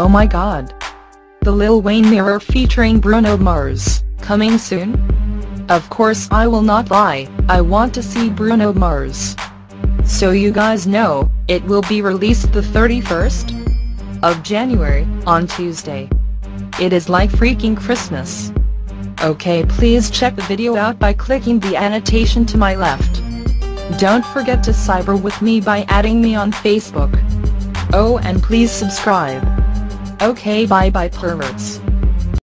Oh my god. The Lil Wayne mirror featuring Bruno Mars, coming soon? Of course I will not lie, I want to see Bruno Mars. So you guys know, it will be released the 31st of January, on Tuesday. It is like freaking Christmas. Okay please check the video out by clicking the annotation to my left. Don't forget to cyber with me by adding me on Facebook. Oh and please subscribe. Okay bye bye perverts.